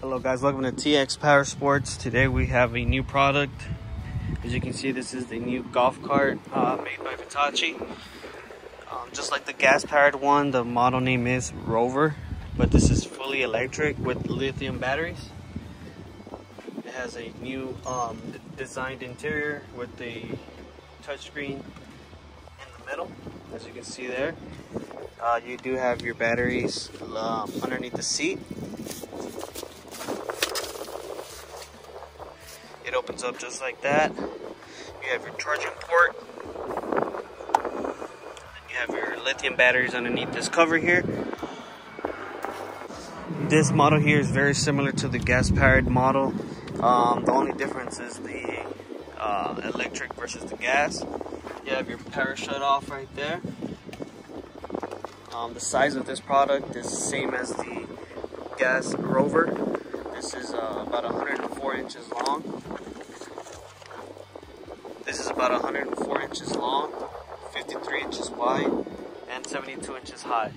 Hello guys, welcome to TX Power Sports. Today we have a new product. As you can see, this is the new golf cart uh, made by Vitacci. Um, just like the gas-powered one, the model name is Rover, but this is fully electric with lithium batteries. It has a new um, designed interior with the touchscreen in the middle, as you can see there. Uh, you do have your batteries um, underneath the seat. Opens up just like that. You have your charging port. And you have your lithium batteries underneath this cover here. This model here is very similar to the gas-powered model. Um, the only difference is the uh, electric versus the gas. You have your power shut off right there. Um, the size of this product is the same as the gas rover. This is uh, about 104 inches long. About 104 inches long, 53 inches wide, and 72 inches high.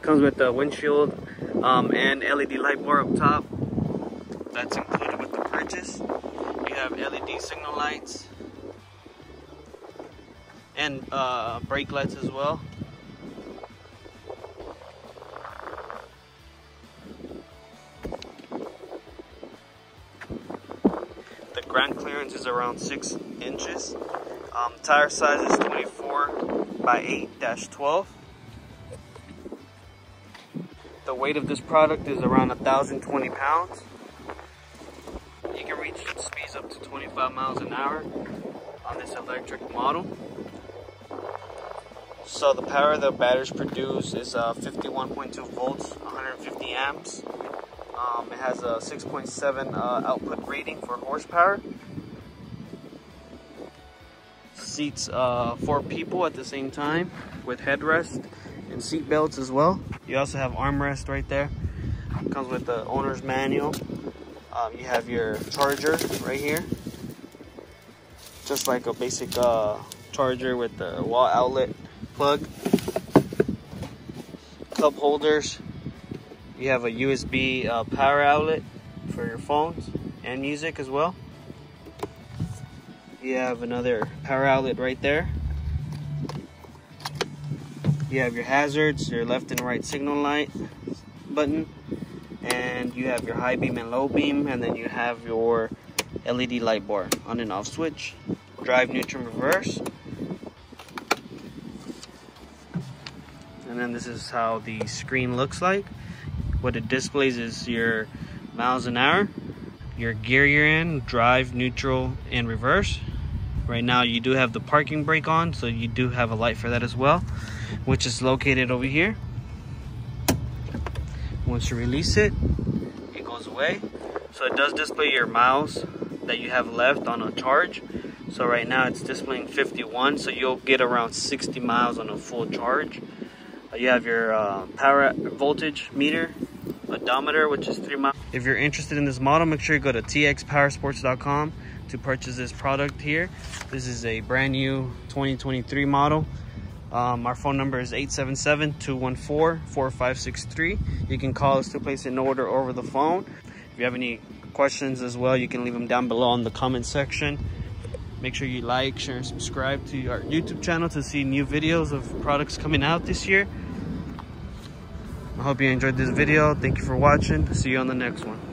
Comes with the windshield um, and LED light bar up top. That's included with the purchase. You have LED signal lights and uh, brake lights as well. Ground clearance is around 6 inches. Um, tire size is 24 by 8 12. The weight of this product is around 1,020 pounds. You can reach speeds up to 25 miles an hour on this electric model. So the power the batteries produce is uh, 51.2 volts, 150 amps. Um, it has a 6.7 uh, output rating for horsepower. Seats uh, four people at the same time with headrest and seat belts as well. You also have armrest right there. Comes with the owner's manual. Um, you have your charger right here. Just like a basic uh, charger with the wall outlet plug. Cup holders. You have a USB uh, power outlet for your phones and music as well. You have another power outlet right there. You have your hazards, your left and right signal light button, and you have your high beam and low beam, and then you have your LED light bar on and off switch, drive, neutral, reverse. And then this is how the screen looks like. What it displays is your miles an hour, your gear you're in, drive, neutral, and reverse. Right now you do have the parking brake on, so you do have a light for that as well, which is located over here. Once you release it, it goes away. So it does display your miles that you have left on a charge. So right now it's displaying 51, so you'll get around 60 miles on a full charge. Uh, you have your uh, power voltage meter, odometer, which is three miles. If you're interested in this model, make sure you go to txpowersports.com to purchase this product here. This is a brand new 2023 model. Um, our phone number is 877-214-4563. You can call us to place an order over the phone. If you have any questions as well, you can leave them down below in the comment section. Make sure you like, share, and subscribe to our YouTube channel to see new videos of products coming out this year. I hope you enjoyed this video. Thank you for watching. See you on the next one.